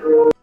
Ah!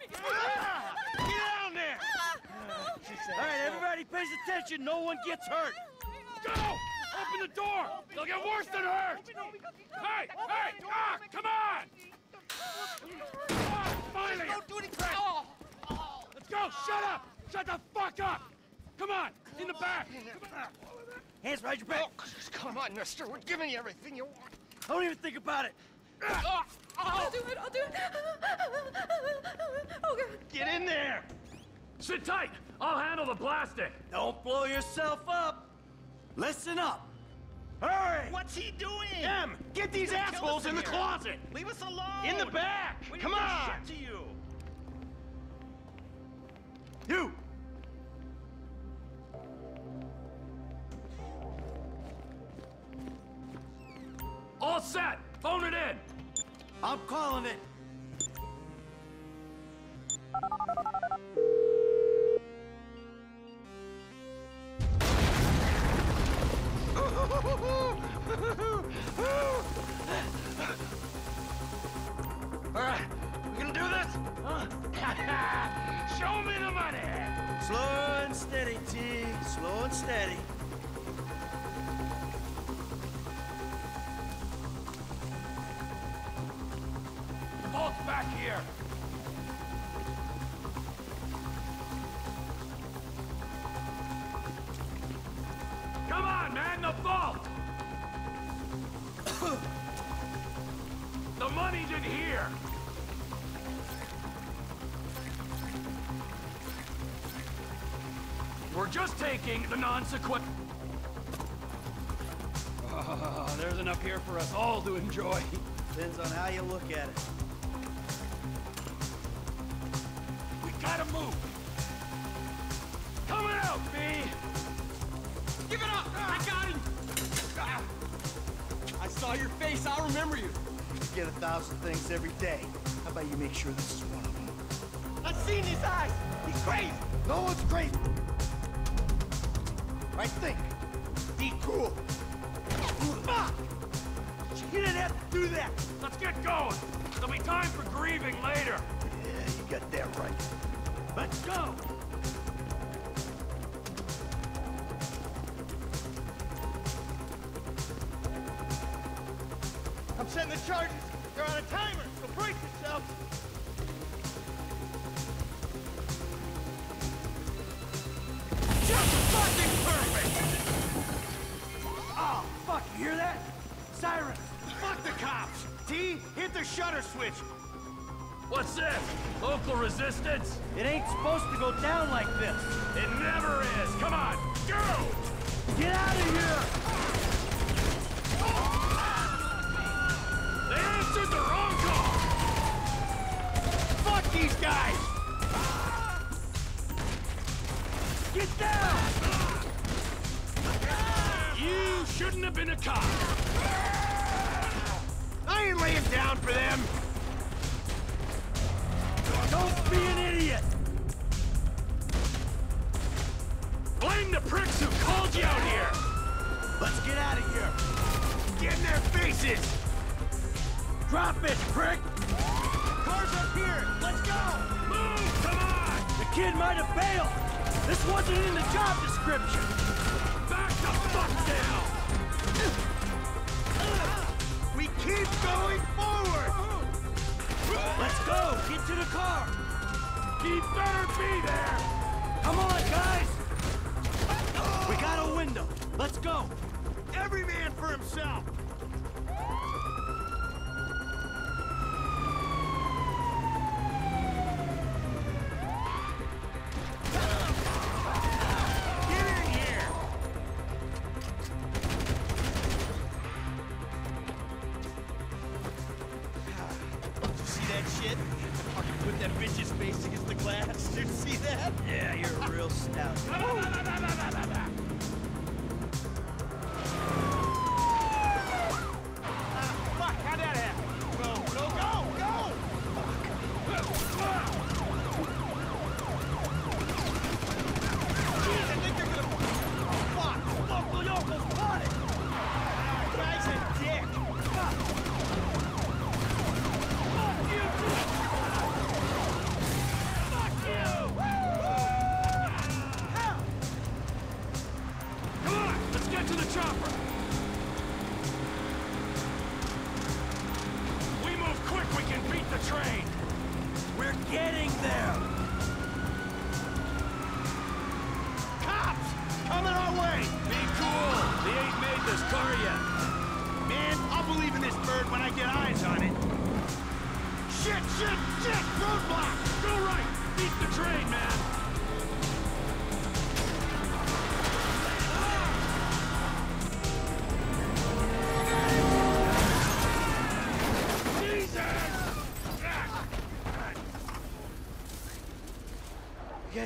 Get down there! All right, everybody pays attention. No one gets hurt. Go! Open the door! They'll get worse than hurt! Hey! Hey! Ah! Come on! Ah, finally! Don't do anything! Let's go! Shut up! Shut the fuck up! Come on! In the back! Hands behind your back! Oh, Come on, mister. We're giving you everything you want. Don't even think about it! I'll do it, I'll do it. Oh, God. Get in there! Sit tight! I'll handle the blasting! Don't blow yourself up! Listen up! Hurry! What's he doing? Em, get these He's gonna assholes us in the closet! Leave us alone. In the back! We Come didn't do on! shit to you. You! I'm calling it! Back here! Come on, man! The vault! the money's in here! We're just taking the non-sequent... Oh, ah, there's enough here for us all to enjoy. Depends on how you look at it. You get a thousand things every day. How about you make sure this is one of them? I've seen his eyes. He's crazy. No one's crazy! Right think. Be cool. Fuck! You didn't have to do that! Let's get going! There'll be time for grieving later! Yeah, you got that right. Let's go! I'm setting the charges. Hit the shutter switch. What's this? Local resistance? It ain't supposed to go down like this. It never is! Come on, go! Get out of here! They answered the wrong call! Fuck these guys! Get down! You shouldn't have been a cop! I ain't laying down for them. Don't be an idiot! Blame the pricks who called you out here! Let's get out of here! Get in their faces! Drop it, prick! Cars up here! Let's go! Move! Come on! The kid might have bailed! This wasn't in the job description! Back the fuck down! Keep going forward! Let's go! Get to the car! He better be there! Come on, guys! We got a window. Let's go! Every man for himself! shit. Fucking put that bitch's face against the glass. Did you see that? Yeah, you're a real stout.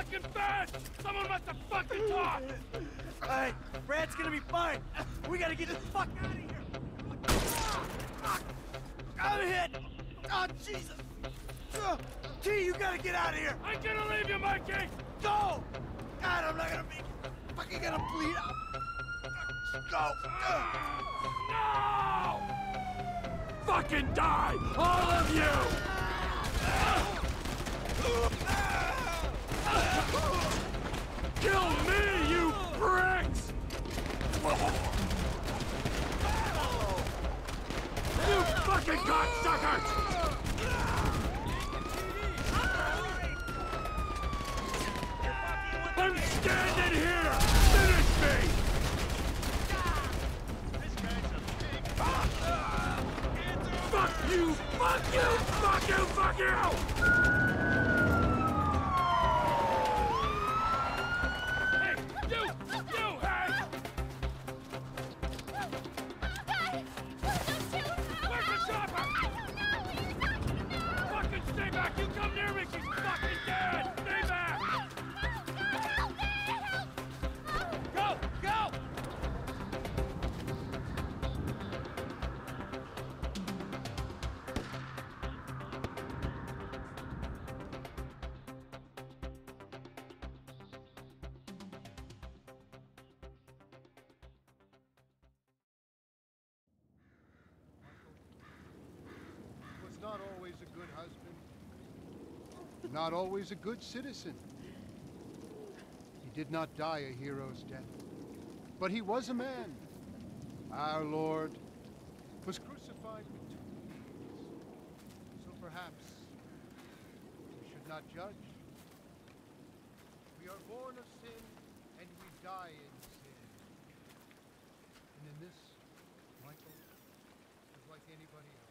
Fucking fence! Someone must have fucking talked! Alright, Brad's gonna be fine! We gotta get the fuck out of here! I'm hit! Oh, Jesus! Uh, T, you gotta get out of here! I'm gonna leave you, Mikey! Go! God, I'm not gonna be fucking gonna bleed out! Go! Uh. No! Fucking die! All of you! Kill me, you pricks! You fucking cocksuckers! I'm standing here! Finish me! Fuck you! Fuck you! Fuck you! Fuck you! Not always a good husband, not always a good citizen. He did not die a hero's death, but he was a man. Our Lord was crucified with two. So perhaps we should not judge. We are born of sin and we die in sin. And in this, Michael is like anybody else.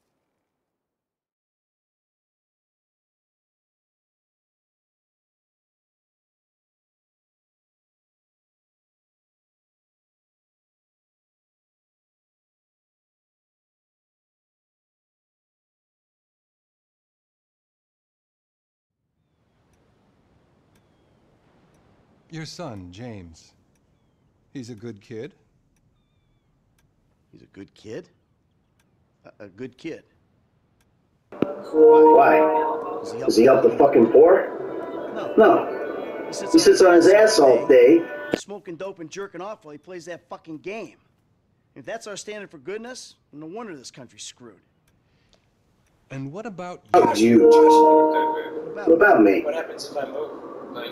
Your son, James. He's a good kid. He's a good kid? A, a good kid. Why? Does he Does he help the fucking poor? No. No. He sits on his ass all day. Smoking dope and jerking off while he plays that fucking game. If that's our standard for goodness, no wonder this country's screwed. And what about About you. What about, What about me? What happens if I move? Like,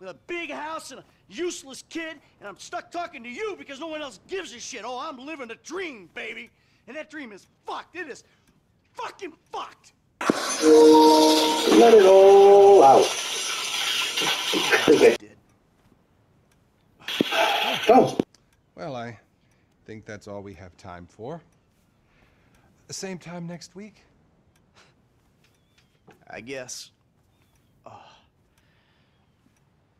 With a big house and a useless kid, and I'm stuck talking to you because no one else gives a shit. Oh, I'm living a dream, baby. And that dream is fucked. It is fucking fucked. Let it all out. Okay. Oh, Well, I think that's all we have time for. The same time next week? I guess. Oh.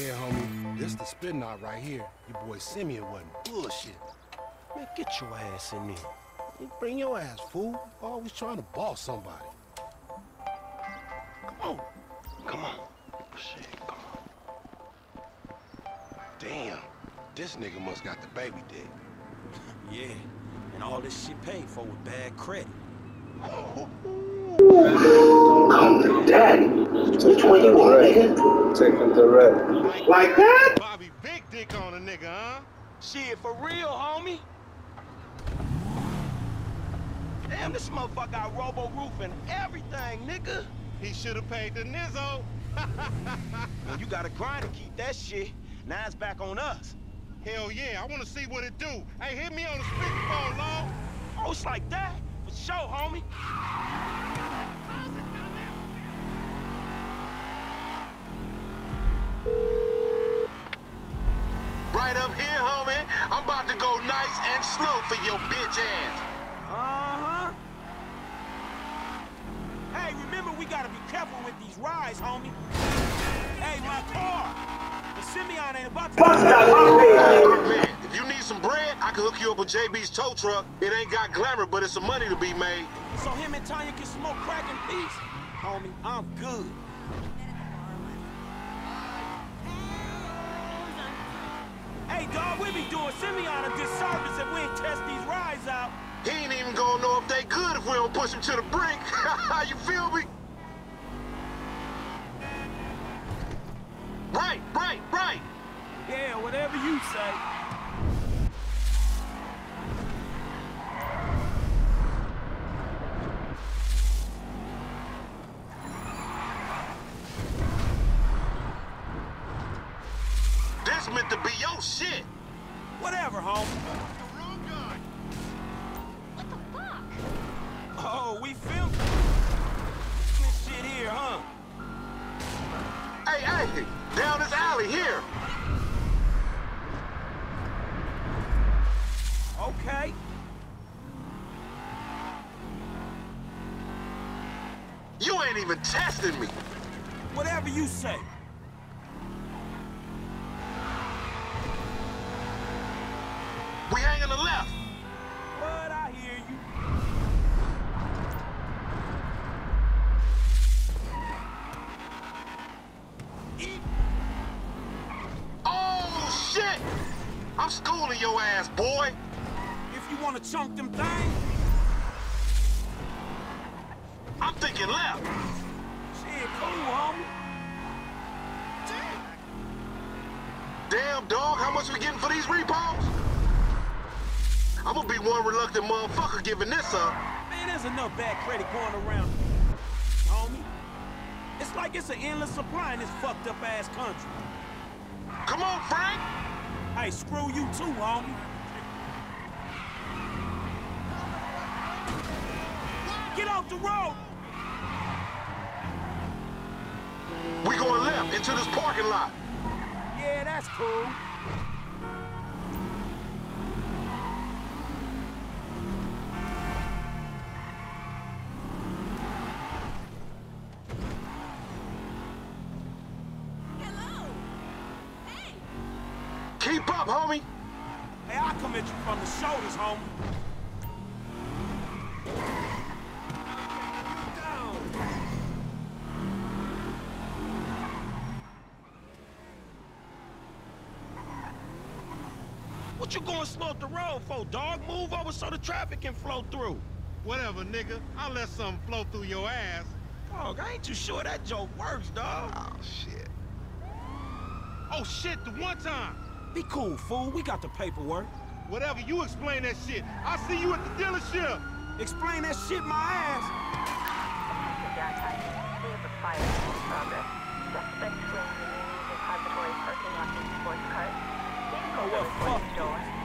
Yeah, homie. This the spin knot right here. Your boy Simeon wasn't bullshit. Man, get your ass in there. You Bring your ass, fool. Always trying to boss somebody. Come on. Come on. Shit, come on. Damn. This nigga must got the baby dick. Yeah, and all this shit paid for with bad credit. Daddy. Which one you want, nigga? Take him to red. Like that? Bobby big dick on a nigga, huh? Shit, for real, homie? Damn, this motherfucker got robo roof and everything, nigga. He should have paid the nizzo. Well, you gotta grind to keep that shit. Now it's back on us. Hell yeah, I want to see what it do. Hey, hit me on the speakerphone, long. Oh, it's like that? For sure, homie. Right up here, homie. I'm about to go nice and slow for your bitch ass. Uh-huh. Hey, remember we gotta be careful with these rides, homie. Hey, my car. The Simeon ain't about to... Man, if you need some bread, I can hook you up with JB's tow truck. It ain't got glamour, but it's some money to be made. So him and Tonya can smoke crack in peace? Homie, I'm good. Hey, dog, we be doing Simeon a disservice if we ain't test these rides out. He ain't even gonna know if they good if we don't push him to the brink. you feel me? Right, right, right. Yeah, whatever you say. This meant to be your shit. Whatever, homie. What the fuck? Oh, we filmed this shit here, huh? Hey, hey, down this alley here. Okay. You ain't even testing me. Whatever you say. We hang on the left. But I hear you. Oh, shit! I'm schooling your ass, boy. If you want to chunk them things, I'm thinking left. shit, cool, homie. Damn, dog, how much we getting for these repos? I'm gonna be one reluctant motherfucker giving this up. Man, there's enough bad credit going around, homie. It's like it's an endless supply in this fucked up ass country. Come on, Frank. Hey, screw you too, homie. Get off the road! We going left into this parking lot. Yeah, that's cool. The shoulders, homie. What you going slow up the road for, dog? Move over so the traffic can flow through. Whatever, nigga. I'll let something flow through your ass. Dog, I ain't too sure that joke works, dog. Oh, shit. Oh, shit, the one time. Be cool, fool. We got the paperwork. Whatever, you explain that shit. I'll see you at the dealership. Explain that shit my ass. We have a fire in progress. Suspect fleeing the new depository parking lot in sports cars. Vehicle Oh, well, reported fuck. stolen.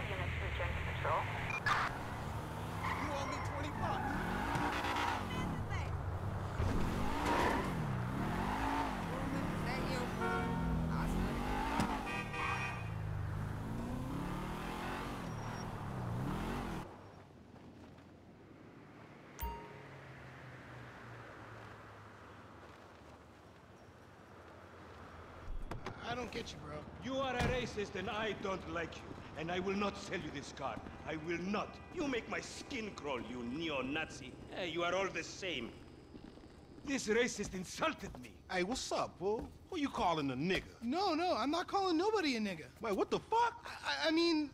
All units return to patrol. You owe me 20 bucks. I don't get you, bro. You are a racist and I don't like you. And I will not sell you this car. I will not. You make my skin crawl, you neo-Nazi. Eh, you are all the same. This racist insulted me. Hey, what's up, fool? Who you calling a nigga? No, no, I'm not calling nobody a nigga. Wait, what the fuck? I, I mean,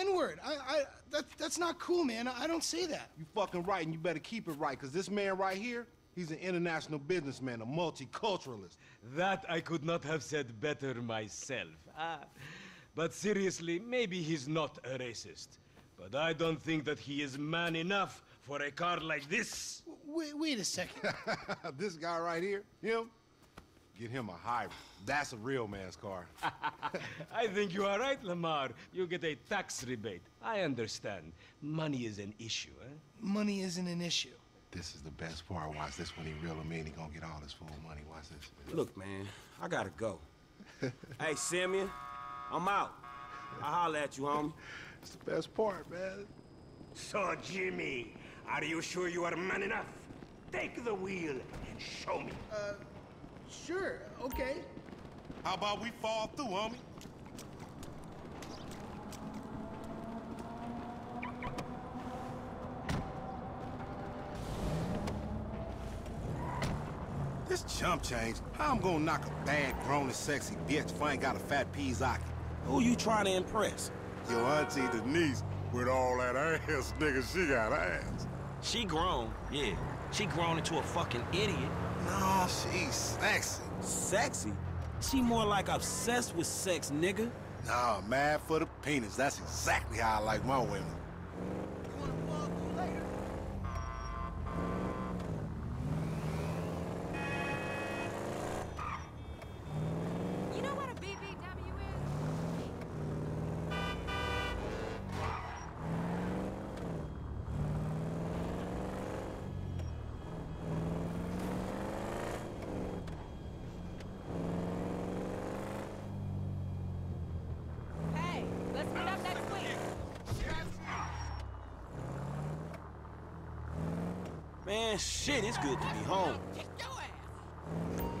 N-word. I, I, that, that's not cool, man. I, I don't say that. You fucking right, and you better keep it right, because this man right here, he's an international businessman, a multiculturalist. That I could not have said better myself. Ah, but seriously, maybe he's not a racist. But I don't think that he is man enough for a car like this. Wait, wait a second. this guy right here, him, get him a hybrid. That's a real man's car. I think you are right, Lamar. You get a tax rebate. I understand. Money is an issue, eh? Money isn't an issue. This is the best part. Watch this when he reel him in. He gonna get all his full money. Watch this. Look, man, I gotta go. hey, Simeon, I'm out. I'll holler at you, homie. It's the best part, man. So, Jimmy, are you sure you are man enough? Take the wheel and show me. Uh, sure, okay. How about we fall through, homie? This chump change. How I'm gonna knock a bad, grown and sexy bitch if I ain't got a fat peas peasocky? Who you trying to impress? Your auntie Denise, with all that ass, nigga, she got ass. She grown, yeah. She grown into a fucking idiot. No, she's sexy. Sexy? She more like obsessed with sex, nigga. Nah, mad for the penis. That's exactly how I like my women. You know what a BBW is? Hey, let's meet up next week. Man, shit, it's good to be home. Kick your ass.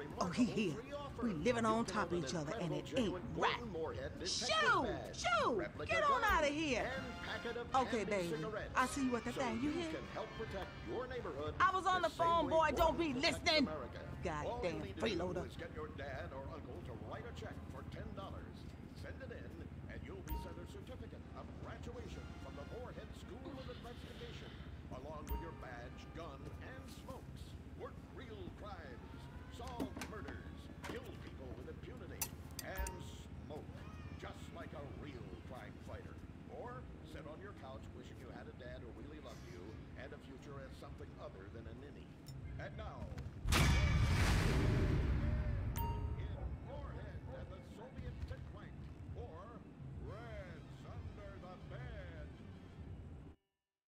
Oh, he here. We living on top of each other, and it ain't right. Shoo! Shoo! Get on out of here! Okay, baby. I see you at the thing. You hear? I was on the phone, boy. Don't be listening. Goddamn freeloader. Get your dad or uncle to write a check for ten dollars. Send it in, and you'll be sent a certificate of graduation from the Moorhead School of Investigation, along with your badge, gun,